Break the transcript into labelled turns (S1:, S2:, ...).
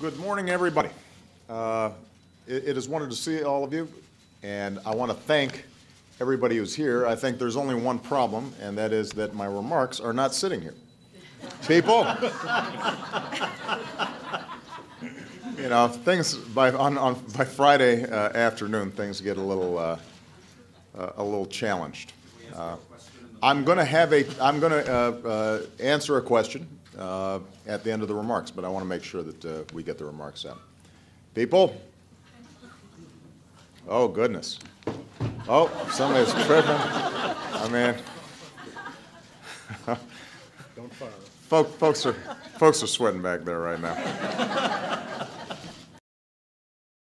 S1: Good morning, everybody. Uh, It it is wonderful to see all of you, and I want to thank everybody who's here. I think there's only one problem, and that is that my remarks are not sitting here. People, you know, things, by, on, on, by Friday uh, afternoon, things get a little, uh, uh, a little challenged. Uh, I'm going to have a, I'm going to uh, answer a question uh, at the end of the remarks, but I want to make sure that uh, we get the remarks out. People? Oh, goodness. Oh, somebody's tripping. I mean,
S2: Don't fire.
S1: folk, folks are, folks are sweating back there right now.